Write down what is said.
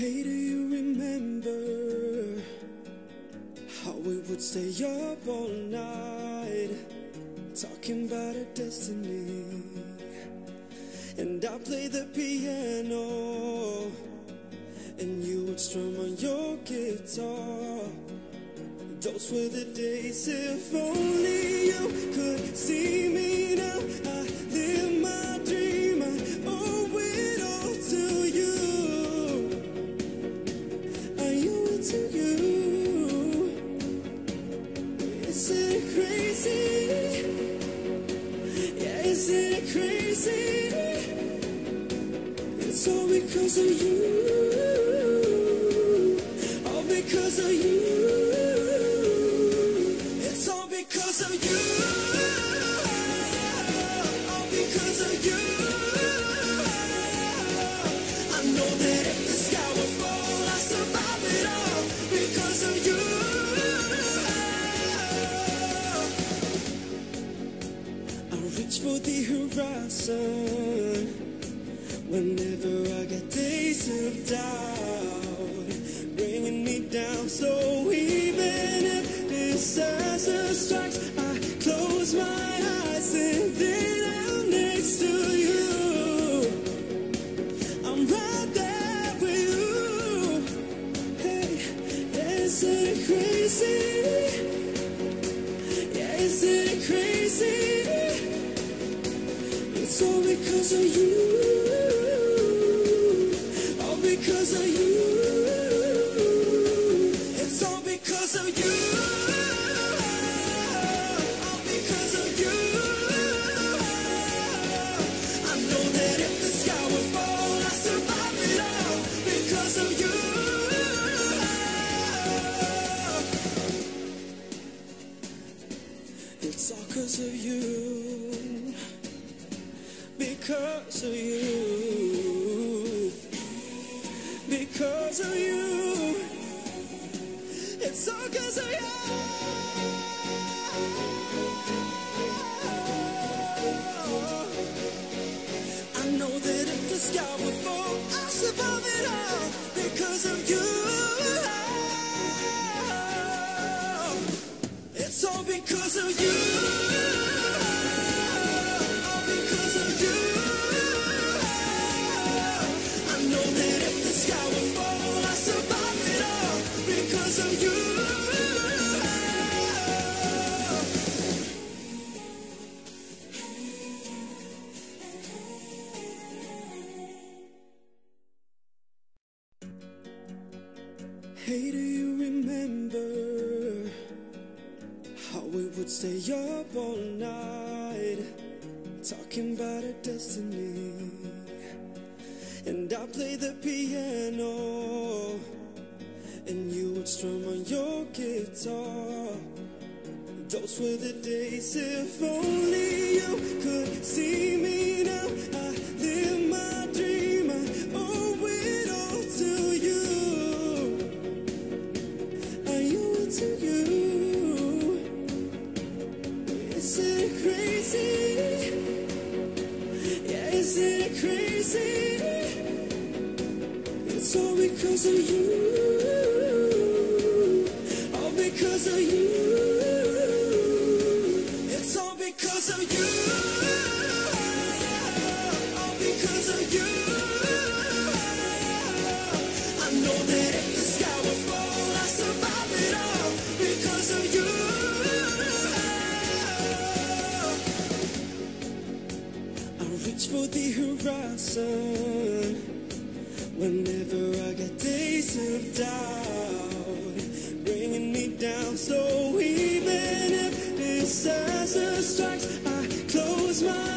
Hey, do you remember how we would stay up all night talking about our destiny? And I play the piano, and you would strum on your guitar. Those were the days, if only you could see me now. It? It's all because of you. I reach for the horizon whenever I get days of doubt, bringing me down. So even if disaster strikes, I close my eyes and then I'm next to you. I'm right there with you. Hey, isn't it crazy? Yeah, isn't it crazy? Because of you. All because of you. It's all because of you. All because of you. I know that if the sky would fall, I survive it all because of you. It's all cause of you. Because of you. Because of you. It's all cause of you. I know that if the sky would fall, Hey, do you remember how we would stay up all night talking about our destiny? And I play the piano, and you would strum on your guitar. Those were the days, if only you could see because of you. All because of you. For the horizon whenever I get days of doubt, bringing me down. So even if disaster strikes, I close my eyes